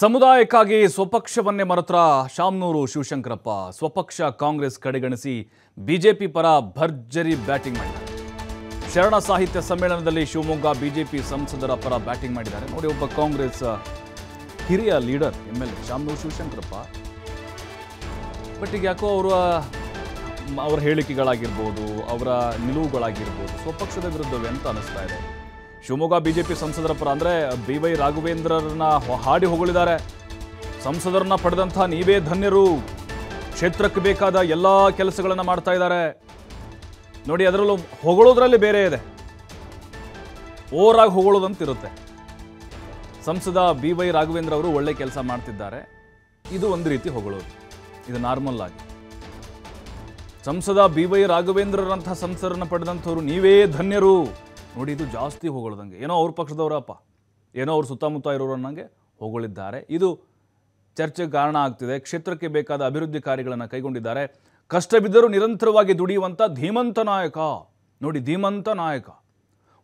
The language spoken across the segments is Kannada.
ಸಮುದಾಯಕ್ಕಾಗಿ ಸ್ವಪಕ್ಷವನ್ನೇ ಮರತ್ರ ಶಾಮ್ನೂರು ಶಿವಶಂಕರಪ್ಪ. ಸ್ವಪಕ್ಷ ಕಾಂಗ್ರೆಸ್ ಕಡೆಗಣಿಸಿ ಬಿಜೆಪಿ ಪರ ಭರ್ಜರಿ ಬ್ಯಾಟಿಂಗ್ ಮಾಡಿದ್ದಾರೆ. ಶರಣ ಸಾಹಿತ್ಯ ಸಮ್ಮೇಳನದಲ್ಲಿ ಶಿವಮೊಗ್ಗ ಬಿಜೆಪಿ ಸಂಸದರ ಪರ ಬ್ಯಾಟಿಂಗ್ ಮಾಡಿದ್ದಾರೆ. ನೋಡಿ, ಒಬ್ಬ ಕಾಂಗ್ರೆಸ್ ಹಿರಿಯ leader M L A Shamanur Shivashankarappa. But ಈಗ ಯಾಕೋ ಅವರ ಅವರ ಹೇಳಿಕೆಗಳಾಗಿರ್ಬೋದು, ಅವರ ನಿಲುವುಗಳಾಗಿರ್ಬೋದು, ಸ್ವಪಕ್ಷದ ವಿರುದ್ಧವೇ ಅಂತ ಅನಿಸ್ತಾ ಇದೆ. ಶಿವಮೊಗ್ಗ ಬಿಜೆಪಿ ಸಂಸದರ ಪರ ಅಂದರೆ ಬಿ ವೈ ರಾಘವೇಂದ್ರರನ್ನ ಹಾಡಿ ಹೊಗಳಿದ್ದಾರೆ. ಸಂಸದರನ್ನ ಪಡೆದಂಥ ನೀವೇ ಧನ್ಯರು. ಕ್ಷೇತ್ರಕ್ಕೆ ಬೇಕಾದ ಎಲ್ಲ ಕೆಲಸಗಳನ್ನು ಮಾಡ್ತಾ ಇದ್ದಾರೆ. ನೋಡಿ, ಅದರಲ್ಲೂ ಹೊಗಳೋದ್ರಲ್ಲಿ ಬೇರೆ ಇದೆ. ಓವರಾಗಿ ಹೊಗಳೋದಂತಿರುತ್ತೆ. ಸಂಸದ ಬಿ ವೈ ರಾಘವೇಂದ್ರ ಅವರು ಒಳ್ಳೆ ಕೆಲಸ ಮಾಡ್ತಿದ್ದಾರೆ. ಇದು ಒಂದು ರೀತಿ ಹೊಗಳೋದು. ಇದು ನಾರ್ಮಲ್ ಆಗಿ. ಸಂಸದ ಬಿ ವೈ ರಾಘವೇಂದ್ರರಂಥ ಸಂಸದರನ್ನು ಪಡೆದಂಥವ್ರು ನೀವೇ ಧನ್ಯರು. ನೋಡಿ, ಇದು ಜಾಸ್ತಿ ಹೊಗಳದಂಗೆ. ಏನೋ ಅವ್ರ ಪಕ್ಷದವರಪ್ಪ. ಏನೋ ಅವ್ರ ಸುತ್ತಮುತ್ತ ಇರೋರು ಅನ್ನಂಗೆ ಹೊಗಳಿದ್ದಾರೆ. ಇದು ಚರ್ಚೆಗೆ ಕಾರಣ ಆಗ್ತಿದೆ. ಕ್ಷೇತ್ರಕ್ಕೆ ಬೇಕಾದ ಅಭಿವೃದ್ಧಿ ಕಾರ್ಯಗಳನ್ನು ಕೈಗೊಂಡಿದ್ದಾರೆ. ಕಷ್ಟ ಬಿದ್ದರೂ ನಿರಂತರವಾಗಿ ದುಡಿಯುವಂಥ ಧೀಮಂತ ನಾಯಕ. ನೋಡಿ, ಧೀಮಂತ ನಾಯಕ.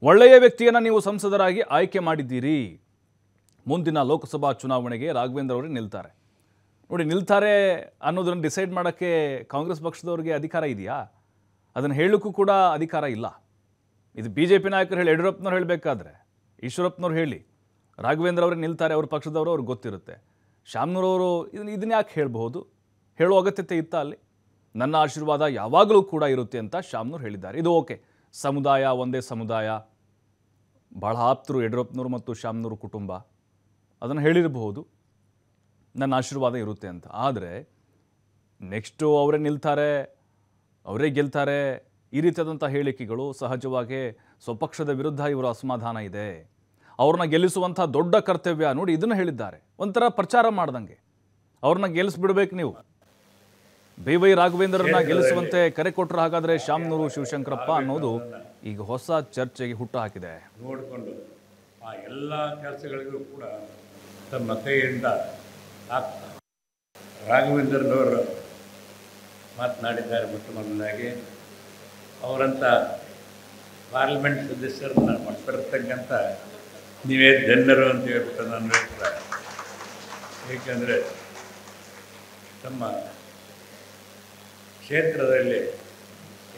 ಒಳ್ಳೆಯ ವ್ಯಕ್ತಿಯನ್ನು ನೀವು ಸಂಸದರಾಗಿ ಆಯ್ಕೆ ಮಾಡಿದ್ದೀರಿ. ಮುಂದಿನ ಲೋಕಸಭಾ ಚುನಾವಣೆಗೆ ರಾಘವೇಂದ್ರ ಅವರೇ ನಿಲ್ತಾರೆ. ನೋಡಿ, ನಿಲ್ತಾರೆ ಅನ್ನೋದನ್ನು ಡಿಸೈಡ್ ಮಾಡೋಕ್ಕೆ ಕಾಂಗ್ರೆಸ್ ಪಕ್ಷದವ್ರಿಗೆ ಅಧಿಕಾರ ಇದೆಯಾ? ಅದನ್ನು ಹೇಳೋಕ್ಕೂ ಕೂಡ ಅಧಿಕಾರ ಇಲ್ಲ. ಇದು ಬಿ ಜೆ ಪಿ ನಾಯಕರು ಹೇಳಿ, ಯಡಿಯೂರಪ್ಪನವ್ರು ಹೇಳಬೇಕಾದ್ರೆ, ಈಶ್ವರಪ್ಪನವ್ರು ಹೇಳಿ, ರಾಘವೇಂದ್ರ ಅವರೇ ನಿಲ್ತಾರೆ, ಅವ್ರ ಪಕ್ಷದವರು, ಅವ್ರಿಗೆ ಗೊತ್ತಿರುತ್ತೆ. ಶಾಮ್ನೂರವರು ಇದನ್ನ ಇದನ್ನ ಯಾಕೆ ಹೇಳಬಹುದು? ಹೇಳೋ ಅಗತ್ಯತೆ ಇತ್ತ ಅಲ್ಲಿ? ನನ್ನ ಆಶೀರ್ವಾದ ಯಾವಾಗಲೂ ಕೂಡ ಇರುತ್ತೆ ಅಂತ ಶಾಮ್ನೂರು ಹೇಳಿದ್ದಾರೆ. ಇದು ಓಕೆ. ಸಮುದಾಯ, ಒಂದೇ ಸಮುದಾಯ, ಬಹಳ ಆಪ್ತರು ಯಡಿಯೂರಪ್ಪನವರು ಮತ್ತು ಶಾಮ್ನೂರು ಕುಟುಂಬ, ಅದನ್ನು ಹೇಳಿರಬಹುದು. ನನ್ನ ಆಶೀರ್ವಾದ ಇರುತ್ತೆ ಅಂತ. ಆದರೆ ನೆಕ್ಸ್ಟು ಅವರೇ ನಿಲ್ತಾರೆ, ಅವರೇ ಗೆಲ್ತಾರೆ ಈ ರೀತಿಯಾದಂಥ ಹೇಳಿಕೆಗಳು ಸಹಜವಾಗಿ ಸ್ವಪಕ್ಷದ ವಿರುದ್ಧ ಇವರು ಅಸಮಾಧಾನ ಇದೆ. ಅವ್ರನ್ನ ಗೆಲ್ಲಿಸುವಂಥ ದೊಡ್ಡ ಕರ್ತವ್ಯ ನೋಡಿ ಇದನ್ನು ಹೇಳಿದ್ದಾರೆ. ಒಂಥರ ಪ್ರಚಾರ ಮಾಡ್ದಂಗೆ. ಅವ್ರನ್ನ ಗೆಲ್ಲಿಸ್ಬಿಡ್ಬೇಕು ನೀವು. ಬಿ ವೈ ರಾಘವೇಂದ್ರರನ್ನ ಗೆಲ್ಲಿಸುವಂತೆ ಕರೆ ಕೊಟ್ಟರು ಹಾಗಾದ್ರೆ ಶ್ಯಾಮ್ನೂರು ಶಿವಶಂಕರಪ್ಪ ಅನ್ನೋದು ಈಗ ಹೊಸ ಚರ್ಚೆಗೆ ಹುಟ್ಟು ಹಾಕಿದೆ. ನೋಡಿಕೊಂಡು ಆ ಎಲ್ಲ ಕೆಲಸಗಳಿಗೂ ಕೂಡ ತಮ್ಮ ಕೈಯಿಂದ ರಾಘವೇಂದ್ರನವರು ಮಾತನಾಡಿದ್ದಾರೆ ಮೊಟ್ಟ ಮೊದಲಾಗಿ. ಅವರಂಥ ಪಾರ್ಲಿಮೆಂಟ್ ಸದಸ್ಯರನ್ನ ಮಾಡ್ತಿರ್ತಕ್ಕಂಥ ನೀವೇ ಧನ್ಯರು ಅಂತ ಹೇಳ್ಬಿಟ್ಟು ನನ್ನ ಹೇಳ್ತಾರೆ ಏಕೆಂದರೆ ತಮ್ಮ ಕ್ಷೇತ್ರದಲ್ಲಿ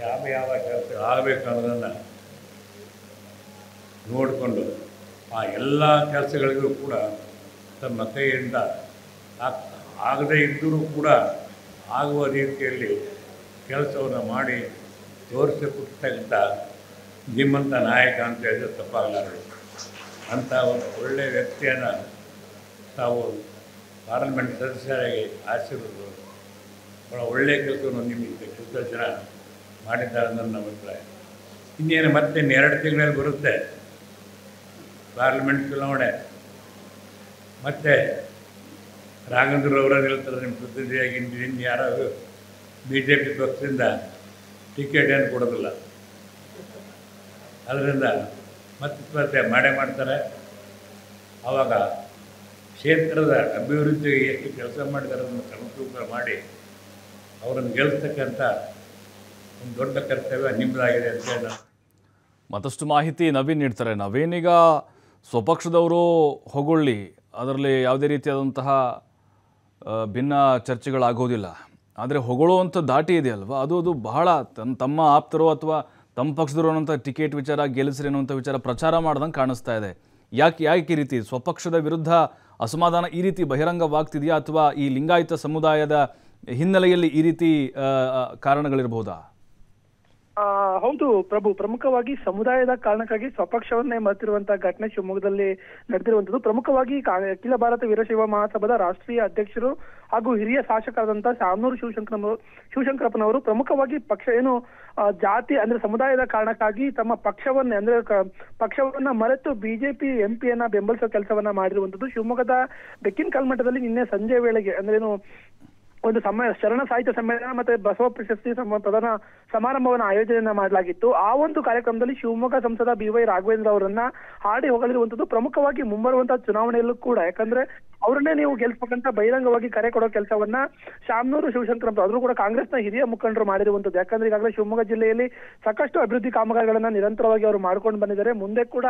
ಯಾವ ಯಾವ ಕೆಲಸ ಆಗಬೇಕು ಅನ್ನೋದನ್ನು ನೋಡಿಕೊಂಡು ಆ ಎಲ್ಲ ಕೆಲಸಗಳಿಗೂ ಕೂಡ ತಮ್ಮ ಕೈಯಿಂದ ಆಗ್- ಆಗದೇ ಇದ್ದರೂ ಕೂಡ ಆಗುವ ರೀತಿಯಲ್ಲಿ ಕೆಲಸವನ್ನು ಮಾಡಿ ತೋರಿಸಿಕೊಡ್ತಕ್ಕಂಥ ನಿಮ್ಮಂಥ ನಾಯಕ ಅಂತ ಹೇಳಿದ್ರೆ ತಪ್ಪಾಗಲಾರದು. ಅಂಥ ಒಂದು ಒಳ್ಳೆಯ ವ್ಯಕ್ತಿಯನ್ನು ತಾವು ಪಾರ್ಲಿಮೆಂಟ್ ಸದಸ್ಯರಾಗಿ ಆರಿಸಿರೋದು ಭಾಳ ಒಳ್ಳೆಯ ಕೆಲಸವನ್ನು ನಿಮಗೆ ಕೆಲಸ ಜನ ಮಾಡಿದ್ದಾರೆ ನನ್ನ ಅಭಿಪ್ರಾಯ. ಇನ್ನೇನು ಮತ್ತೆ ಇನ್ನು ಎರಡು ತಿಂಗಳಲ್ಲಿ ಬರುತ್ತೆ. ಪಾರ್ಲಿಮೆಂಟ್ ಚುನಾವಣೆ. ಮತ್ತೆ ರಾಘವೇಂದ್ರವರ ನಿಲ್ತಾರೆ ನಿಮ್ಮ ಪ್ರತಿನಿಧಿಯಾಗಿ ಇನ್ನು ಇನ್ನು ಯಾರು ಬಿ ಜೆ ಪಿ ಪಕ್ಷದಿಂದ ಟಿಕೆಟ್ ಏನು ಕೊಡೋದಿಲ್ಲ. ಅದರಿಂದ ಮತ್ತೆ ಸ್ಪರ್ಧೆ ಮಾಡೇ ಮಾಡ್ತಾರೆ. ಆವಾಗ ಕ್ಷೇತ್ರದ ಅಭಿವೃದ್ಧಿಗೆ ಎಷ್ಟು ಕೆಲಸ ಮಾಡಿದ್ದಾರೆ ಅದನ್ನು ಸಮತೂಕ ಮಾಡಿ ಅವರನ್ನು ಗೆಲ್ಲಿಸ್ತಕ್ಕಂಥ ಒಂದು ದೊಡ್ಡ ಕರ್ತವ್ಯ ನಿಮ್ಮದಾಗಿದೆ ಅಂತ ಹೇಳಿ ಮತ್ತಷ್ಟು ಮಾಹಿತಿ ನವೀನ್ ನೀಡ್ತಾರೆ. ನವೀನೀಗ ಸ್ವಪಕ್ಷದವರು ಹೊಗೊಳ್ಳಿ. ಅದರಲ್ಲಿ ಯಾವುದೇ ರೀತಿಯಾದಂತಹ ಭಿನ್ನ ಚರ್ಚೆಗಳಾಗೋದಿಲ್ಲ. ಆದರೆ ಹೊಗಳುವಂಥ ದಾಟಿ ಇದೆ ಅಲ್ವಾ ಅದು ಅದು ಬಹಳ ತನ್ನ ತಮ್ಮ ಆಪ್ತರು ಅಥವಾ ತಮ್ಮ ಪಕ್ಷದವರು ಅನ್ನೋಂಥ ಟಿಕೆಟ್ ವಿಚಾರ, ಗೆಲ್ಲಿಸ್ರಿ ಅನ್ನುವಂಥ ವಿಚಾರ ಪ್ರಚಾರ ಮಾಡ್ದಂಗೆ ಕಾಣಿಸ್ತಾ ಇದೆ. ಯಾಕೆ ಯಾಕೆ ಈ ರೀತಿ? ಸ್ವಪಕ್ಷದ ವಿರುದ್ಧ ಅಸಮಾಧಾನ ಈ ರೀತಿ ಬಹಿರಂಗವಾಗ್ತಿದೆಯಾ ಅಥವಾ ಈ ಲಿಂಗಾಯತ ಸಮುದಾಯದ ಹಿನ್ನೆಲೆಯಲ್ಲಿ ಈ ರೀತಿ ಕಾರಣಗಳಿರ್ಬೋದಾ? ಹೌದು, ಪ್ರಭು. ಪ್ರಮುಖವಾಗಿ ಸಮುದಾಯದ ಕಾರಣಕ್ಕಾಗಿ ಸ್ವಪಕ್ಷವನ್ನೇ ಮರೆತಿರುವಂತಹ ಘಟನೆ ಶಿವಮೊಗ್ಗದಲ್ಲಿ ನಡೆದಿರುವಂತದ್ದು ಪ್ರಮುಖವಾಗಿ ಅಖಿಲ ಭಾರತ ವೀರಶೈವ ಮಹಾಸಭಾದ ರಾಷ್ಟ್ರೀಯ ಅಧ್ಯಕ್ಷರು ಹಾಗೂ ಹಿರಿಯ ಶಾಸಕರಾದಂತಹ ಶಾಮನೂರು ಶಿವಶಂಕರ ಶಿವಶಂಕರಪ್ಪನವರು ಪ್ರಮುಖವಾಗಿ ಪಕ್ಷ ಏನು ಜಾತಿ ಅಂದ್ರೆ ಸಮುದಾಯದ ಕಾರಣಕ್ಕಾಗಿ ತಮ್ಮ ಪಕ್ಷವನ್ನೇ ಅಂದ್ರೆ ಪಕ್ಷವನ್ನ ಮರೆತು ಬಿಜೆಪಿ, ಎಂಪಿಯನ್ನ ಬೆಂಬಲಿಸುವ ಕೆಲಸವನ್ನ ಮಾಡಿರುವಂತದ್ದು ಶಿವಮೊಗ್ಗದ ಬೆಕ್ಕಿನ ಕಲ್ಮಠದಲ್ಲಿ ನಿನ್ನೆ ಸಂಜೆ ವೇಳೆಗೆ ಅಂದ್ರೆ ಏನು ಒಂದು ಸಮ, ಶರಣ ಸಾಹಿತ್ಯ ಸಮ್ಮೇಳನ ಮತ್ತೆ ಬಸವ ಪ್ರಶಸ್ತಿ ಪ್ರಧಾನ ಸಮಾರಂಭವನ್ನು ಆಯೋಜನೆ ಮಾಡಲಾಗಿತ್ತು. ಆ ಒಂದು ಕಾರ್ಯಕ್ರಮದಲ್ಲಿ ಶಿವಮೊಗ್ಗ ಸಂಸದ ಬಿ ವೈ ರಾಘವೇಂದ್ರ ಅವರನ್ನ ಹಾಡಿ ಹೊಗಳಿರುವಂತದ್ದು ಪ್ರಮುಖವಾಗಿ ಮುಂಬರುವಂತಹ ಚುನಾವಣೆಯಲ್ಲೂ ಕೂಡ. ಯಾಕಂದ್ರೆ ಅವರನ್ನೇ ನೀವು ಗೆಲ್ಸ್ಬೇಕಂತ ಬಹಿರಂಗವಾಗಿ ಕರೆ ಕೊಡೋ ಕೆಲಸವನ್ನ ಶಾಮನೂರು ಶಿವಶಂಕರ್ ಅಂತ ಆದ್ರೂ ಕೂಡ ಕಾಂಗ್ರೆಸ್ನ ಹಿರಿಯ ಮುಖಂಡರು ಮಾಡಿರುವಂತದ್ದು ಯಾಕಂದ್ರೆ ಈಗಾಗಲೇ ಶಿವಮೊಗ್ಗ ಜಿಲ್ಲೆಯಲ್ಲಿ ಸಾಕಷ್ಟು ಅಭಿವೃದ್ಧಿ ಕಾಮಗಾರಿಗಳನ್ನ ನಿರಂತರವಾಗಿ ಅವರು ಮಾಡ್ಕೊಂಡು ಬಂದಿದ್ದಾರೆ. ಮುಂದೆ ಕೂಡ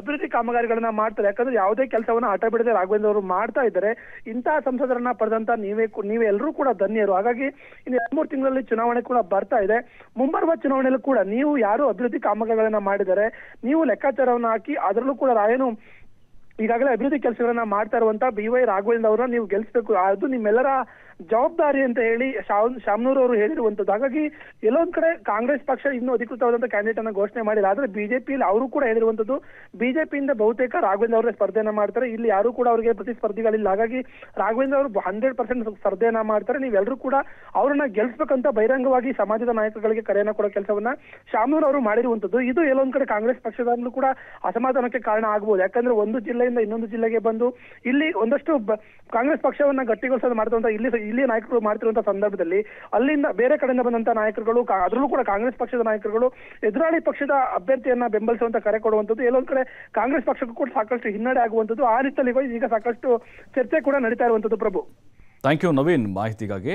ಅಭಿವೃದ್ಧಿ ಕಾಮಗಾರಿಗಳನ್ನ ಮಾಡ್ತಾರೆ. ಯಾಕಂದ್ರೆ ಯಾವುದೇ ಕೆಲಸವನ್ನ ಆಟ ಬಿಡದೆ ರಾಘವೇಂದ್ರ ಅವರು ಮಾಡ್ತಾ ಇದ್ದಾರೆ. ಇಂತಹ ಸಂಸದರನ್ನ ಪಡೆದಂತ ನೀವೇ ನೀವೆಲ್ಲರೂ ಕೂಡ ಧನ್ಯರು. ಹಾಗಾಗಿ ಇನ್ನು ಎರಡ್ ಮೂರು ತಿಂಗಳಲ್ಲಿ ಚುನಾವಣೆ ಕೂಡ ಬರ್ತಾ ಇದೆ. ಮುಂಬರುವ ಚುನಾವಣೆಯಲ್ಲೂ ಕೂಡ ನೀವು ಯಾರು ಅಭಿವೃದ್ಧಿ ಕಾಮಗಾರಿಗಳನ್ನ ಮಾಡಿದರೆ ನೀವು ಲೆಕ್ಕಾಚಾರವನ್ನು ಹಾಕಿ ಅದರಲ್ಲೂ ಕೂಡ ರಾಯನು ಈಗಾಗಲೇ ಅಭಿವೃದ್ಧಿ ಕೆಲಸಗಳನ್ನ ಮಾಡ್ತಾ ಇರುವಂತ ಬಿ ವೈ ರಾಘವೇಂದ್ರ ಅವರನ್ನ ನೀವು ಗೆಲ್ಸ್ಬೇಕು. ಅದು ನಿಮ್ಮೆಲ್ಲರ ಜವಾಬ್ದಾರಿ ಅಂತ ಹೇಳಿ ಶಾವ್, ಶಾಮನೂರ್ ಅವರು ಹೇಳಿರುವಂತದ್ದು. ಹಾಗಾಗಿ ಎಲ್ಲೊಂದ್ ಕಡೆ ಕಾಂಗ್ರೆಸ್ ಪಕ್ಷ ಇನ್ನೂ ಅಧಿಕೃತವಾದಂತ ಕ್ಯಾಂಡಿಡೇಟ್ ಅನ್ನ ಘೋಷಣೆ ಮಾಡಿಲ್ಲ. ಆದ್ರೆ ಬಿಜೆಪಿಯಲ್ಲಿ ಅವರು ಕೂಡ ಹೇಳಿರುವಂತದ್ದು ಬಿಜೆಪಿಯಿಂದ ಬಹುತೇಕ ರಾಘವೇಂದ್ರ ಅವರೇ ಸ್ಪರ್ಧೆಯನ್ನ ಮಾಡ್ತಾರೆ. ಇಲ್ಲಿ ಯಾರು ಕೂಡ ಅವರಿಗೆ ಪ್ರತಿಸ್ಪರ್ಧಿಗಳಿಲ್ಲ. ಹಾಗಾಗಿ ರಾಘವೇಂದ್ರ ಅವರು ಹಂಡ್ರೆಡ್ ಪರ್ಸೆಂಟ್ ಸ್ಪರ್ಧೆಯನ್ನ ಮಾಡ್ತಾರೆ. ನೀವೆಲ್ಲರೂ ಕೂಡ ಅವರನ್ನ ಗೆಲ್ಸ್ಬೇಕಂತ ಬಹಿರಂಗವಾಗಿ ಸಮಾಜದ ನಾಯಕಗಳಿಗೆ ಕರೆಯನ್ನ ಕೊಡೋ ಕೆಲಸವನ್ನ ಶಾಮನೂರ್ ಅವರು ಮಾಡಿರುವಂತದ್ದು. ಇದು ಎಲ್ಲೊಂದ್ ಕಡೆ ಕಾಂಗ್ರೆಸ್ ಪಕ್ಷದಲ್ಲೂ ಕೂಡ ಅಸಮಾಧಾನಕ್ಕೆ ಕಾರಣ ಆಗಬಹುದು ಯಾಕಂದ್ರೆ ಒಂದು ಜಿಲ್ಲೆಯಿಂದ ಇನ್ನೊಂದು ಜಿಲ್ಲೆಗೆ ಬಂದು ಇಲ್ಲಿ ಒಂದಷ್ಟು ಕಾಂಗ್ರೆಸ್ ಪಕ್ಷವನ್ನ ಗಟ್ಟಿಗೊಳಿಸೋದು ಮಾಡ್ತಂತ ಇಲ್ಲಿ ಇಲ್ಲಿ ನಾಯಕರು ಮಾಡ್ತಿರುವಂತ ಸಂದರ್ಭದಲ್ಲಿ ಅಲ್ಲಿಂದ ಬೇರೆ ಕಡೆಯಿಂದ ಬಂದಂತ ನಾಯಕರುಗಳು ಅದರಲ್ಲೂ ಕೂಡ ಕಾಂಗ್ರೆಸ್ ಪಕ್ಷದ ನಾಯಕರುಗಳು ಎದುರಾಳಿ ಪಕ್ಷದ ಅಭ್ಯರ್ಥಿಯನ್ನ ಬೆಂಬಲಿಸುವಂತ ಕರೆ ಕೊಡುವಂತದ್ದು, ಎಲ್ಲೊಂದ್ ಕಡೆ ಕಾಂಗ್ರೆಸ್ ಪಕ್ಷಕ್ಕೂ ಕೂಡ ಸಾಕಷ್ಟು ಹಿನ್ನಡೆ ಆಗುವಂತದ್ದು, ಆ ನಿಟ್ಟಿನಲ್ಲಿ ಈಗ ಸಾಕಷ್ಟು ಚರ್ಚೆ ಕೂಡ ನಡೀತಾ ಇರುವಂತದ್ದು ಪ್ರಭು. ಥ್ಯಾಂಕ್ ಯು ನವೀನ್ ಮಾಹಿತಿಗಾಗಿ